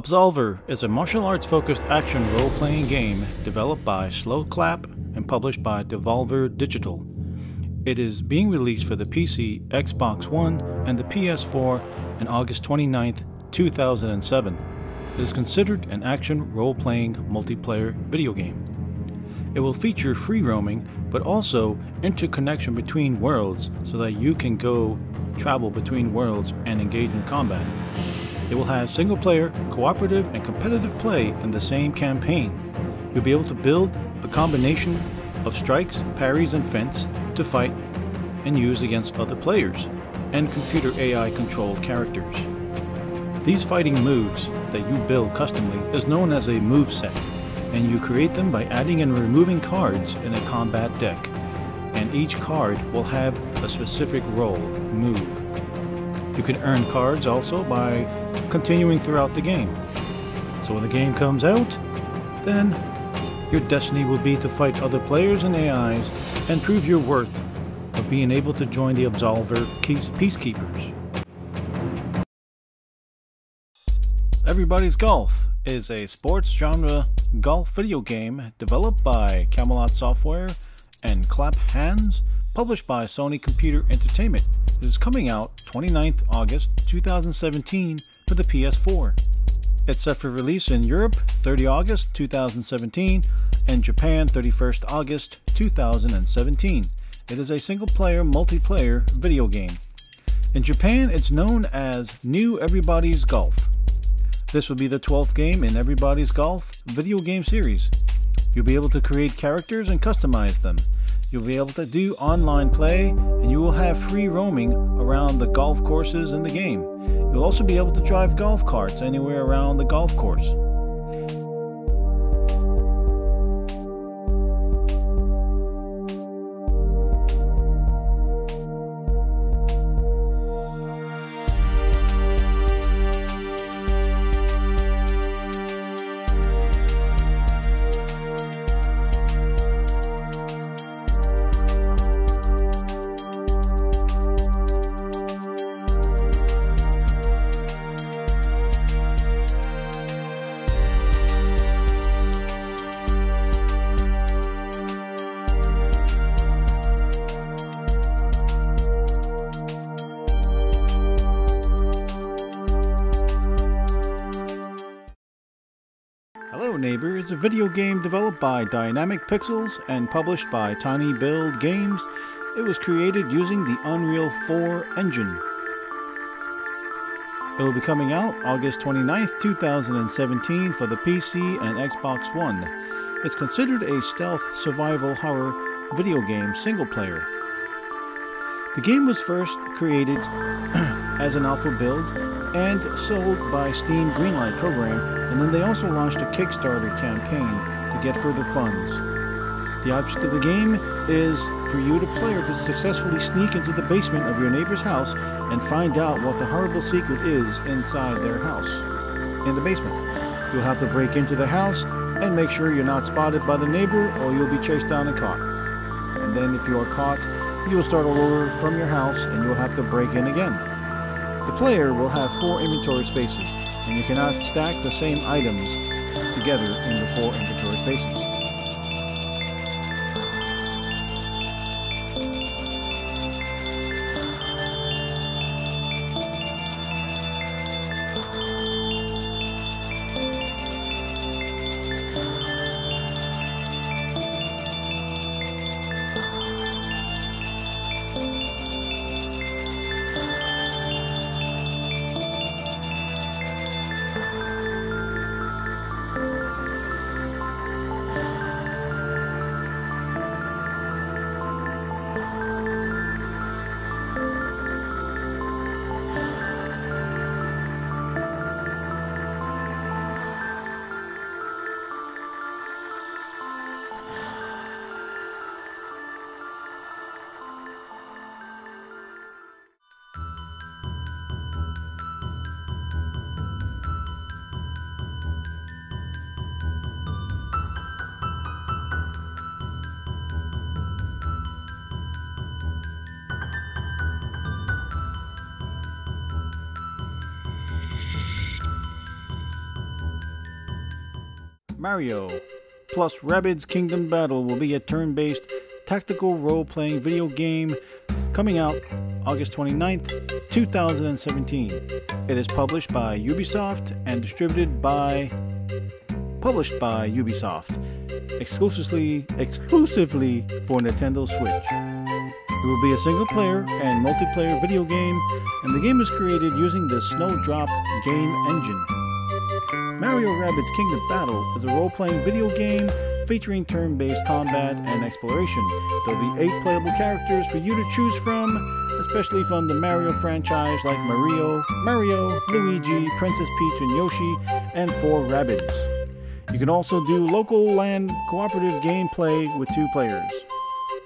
Absolver is a martial arts focused action role playing game developed by Sloclap and published by Devolver Digital. It is being released for the PC, Xbox One, and the PS4 on August 29, 2007. It is considered an action role playing multiplayer video game. It will feature free roaming, but also interconnection between worlds so that you can go travel between worlds and engage in combat. It will have single player, cooperative, and competitive play in the same campaign. You'll be able to build a combination of strikes, parries, and feints to fight and use against other players and computer AI controlled characters. These fighting moves that you build customly is known as a move set, and you create them by adding and removing cards in a combat deck, and each card will have a specific role, move. You can earn cards also by continuing throughout the game. So when the game comes out, then your destiny will be to fight other players and AIs and prove your worth of being able to join the Absolver Peacekeepers. Everybody's Golf is a sports genre golf video game developed by Camelot Software and Clap Hanz, published by Sony Computer Entertainment. It is coming out 29th August 2017 for the PS4. It's set for release in Europe 30 August 2017 and Japan 31st August 2017. It is a single player multiplayer video game. In Japan, it's known as New Everybody's Golf. This will be the 12th game in Everybody's Golf video game series. You'll be able to create characters and customize them. You'll be able to do online play, and you will have free roaming around the golf courses in the game. You'll also be able to drive golf carts anywhere around the golf course. Neighbor is a video game developed by Dynamic Pixels and published by Tiny Build Games. It was created using the Unreal 4 engine. It will be coming out August 29th, 2017 for the PC and Xbox One. It's considered a stealth survival horror video game single player. The game was first created as an alpha build and sold by Steam Greenlight program, and then they also launched a Kickstarter campaign to get further funds. The object of the game is for you, the player, to successfully sneak into the basement of your neighbor's house and find out what the horrible secret is inside their house, in the basement. You'll have to break into the house and make sure you're not spotted by the neighbor or you'll be chased down and caught. And then if you are caught, you'll start all over from your house and you'll have to break in again. The player will have four inventory spaces, and you cannot stack the same items together in the four inventory spaces. Mario plus Rabbids Kingdom Battle will be a turn based tactical role playing video game coming out August 29th, 2017. It is published by Ubisoft and distributed by published by Ubisoft exclusively exclusively for Nintendo Switch. It will be a single player and multiplayer video game, and the game is created using the Snowdrop game engine. Mario Rabbids Kingdom Battle is a role playing video game featuring turn based combat and exploration. There will be eight playable characters for you to choose from, especially from the Mario franchise like Mario, Mario, Luigi, Princess Peach, and Yoshi, and four Rabbids. You can also do local land cooperative gameplay with two players.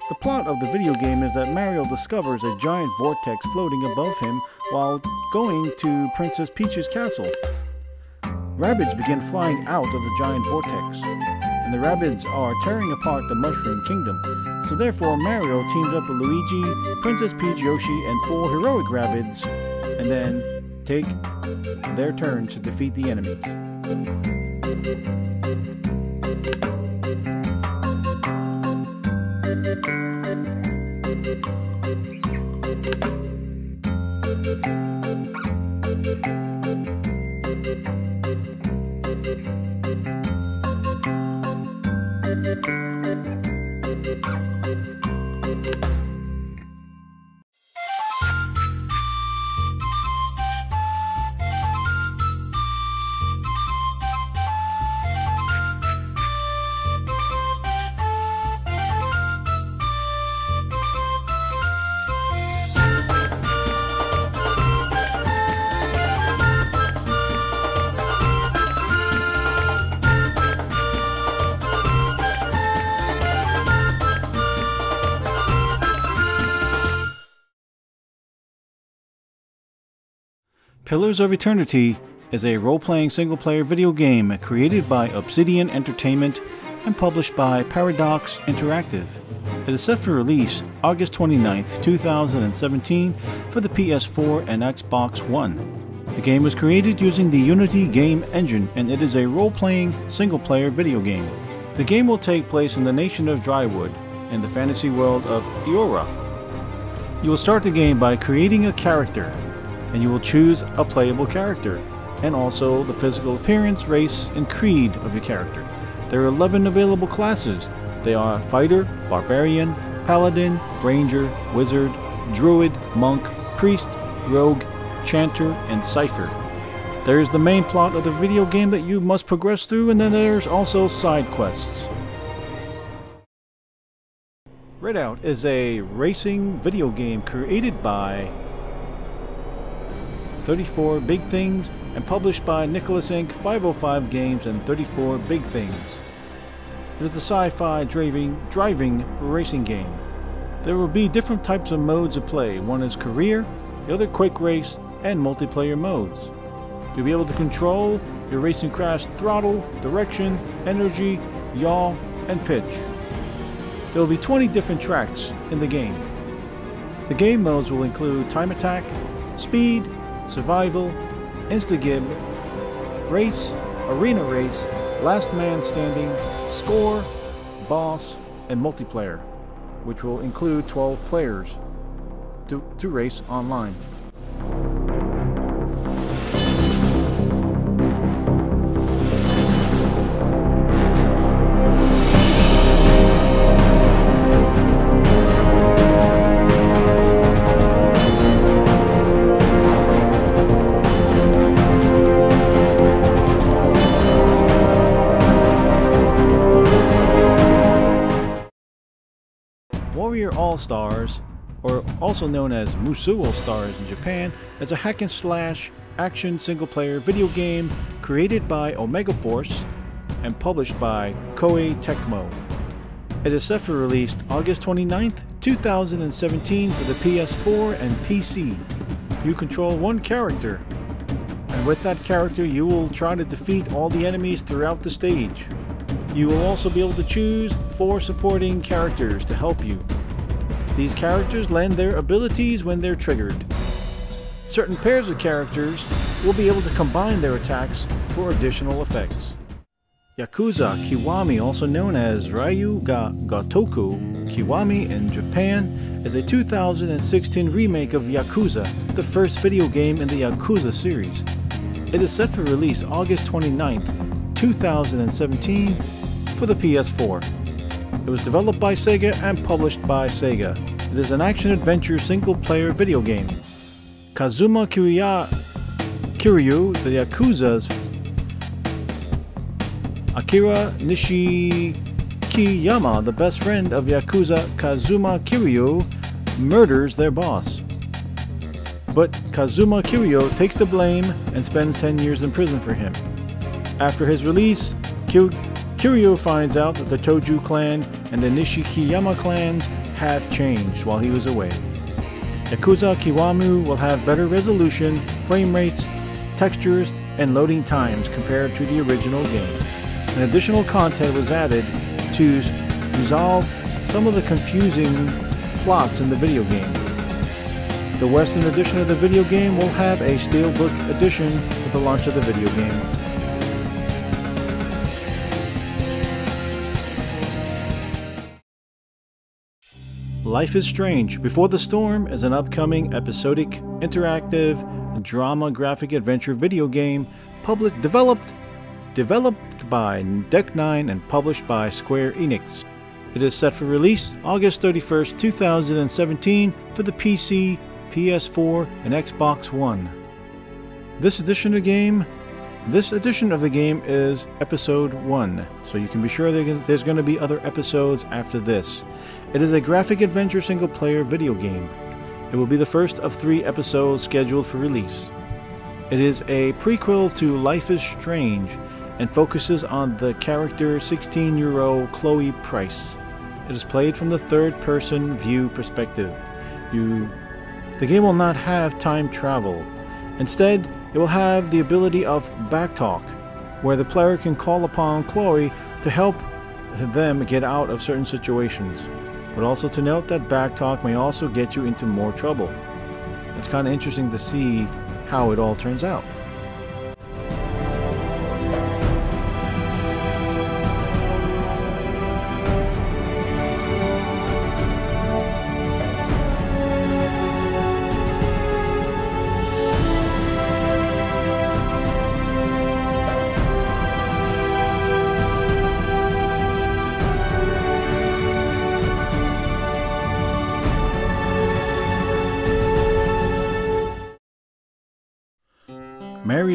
The plot of the video game is that Mario discovers a giant vortex floating above him while going to Princess Peach's castle. Rabbids begin flying out of the giant vortex, and the Rabbids are tearing apart the Mushroom Kingdom. So therefore, Mario teams up with Luigi, Princess Peach, Yoshi, and four heroic Rabbids, and then take their turn to defeat the enemies. Pillars of Eternity is a role playing single player video game created by Obsidian Entertainment and published by Paradox Interactive. It is set for release August 29, 2017 for the PS4 and Xbox One. The game was created using the Unity game engine and it is a role playing single player video game. The game will take place in the nation of Dyrwood in the fantasy world of Eora. You will start the game by creating a character and you will choose a playable character, and also the physical appearance, race, and creed of your character. There are 11 available classes. They are Fighter, Barbarian, Paladin, Ranger, Wizard, Druid, Monk, Priest, Rogue, Chanter, and Cipher. There is the main plot of the video game that you must progress through, and then there's also side quests. Redout is a racing video game created by 34 Big Things, and published by Nicalis Inc., 505 Games, and 34 Big Things. It is a sci-fi driving, driving racing game. There will be different types of modes of play. One is career, the other quick race, and multiplayer modes. You'll be able to control your racing crash throttle, direction, energy, yaw, and pitch. There will be 20 different tracks in the game. The game modes will include time attack, speed, survival, instagib, race, arena race, last man standing, score, boss, and multiplayer, which will include 12 players to, to race online. All Stars, or also known as Musou All Stars in Japan, is a hack and slash action single player video game created by Omega Force and published by Koei Tecmo. It is set for release August 29th, 2017 for the PS4 and PC. You control one character, and with that character you will try to defeat all the enemies throughout the stage. You will also be able to choose four supporting characters to help you. These characters lend their abilities when they're triggered. Certain pairs of characters will be able to combine their attacks for additional effects. Yakuza Kiwami, also known as Ryu ga Gotoku Kiwami in Japan, is a 2016 remake of Yakuza, the first video game in the Yakuza series. It is set for release August 29th, 2017 for the PS4. It was developed by Sega and published by Sega. It is an action-adventure single-player video game. Kazuma Kiryu, Kiryu, the Yakuza's Akira Nishikiyama, the best friend of Yakuza Kazuma Kiryu, murders their boss. But Kazuma Kiryu takes the blame and spends 10 years in prison for him. After his release, Kiryu finds out that the Tojo clan and the Nishikiyama clans have changed while he was away. Yakuza Kiwami will have better resolution, frame rates, textures, and loading times compared to the original game and additional content was added to resolve some of the confusing plots in the video game. The Western edition of the video game will have a Steelbook edition with the launch of the video game. Life is Strange Before the Storm is an upcoming episodic, interactive, drama graphic adventure video game public developed developed by Deck 9 and published by Square Enix. It is set for release August 31st, 2017 for the PC, PS4, and Xbox One. This edition of the game this edition of the game is episode 1, so you can be sure there's going to be other episodes after this. It is a graphic adventure single player video game. It will be the first of three episodes scheduled for release. It is a prequel to Life is Strange and focuses on the character 16 year old Chloe Price. It is played from the third person view perspective. You, the game will not have time travel. Instead, it will have the ability of backtalk, where the player can call upon Chloe to help them get out of certain situations. But also to note that backtalk may also get you into more trouble. It's kind of interesting to see how it all turns out.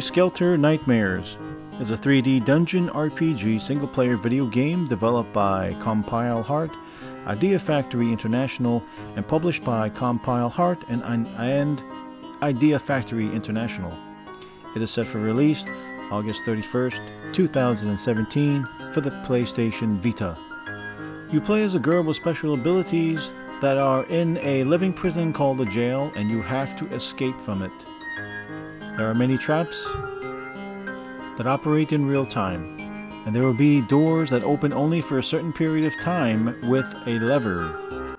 Skelter Nightmares is a 3D dungeon RPG single player video game developed by Compile Heart, Idea Factory International, and published by Compile Heart and, and Idea Factory International. It is set for release August 31st, 2017 for the PlayStation Vita. You play as a girl with special abilities that are in a living prison called a jail and you have to escape from it. There are many traps that operate in real time, and there will be doors that open only for a certain period of time with a lever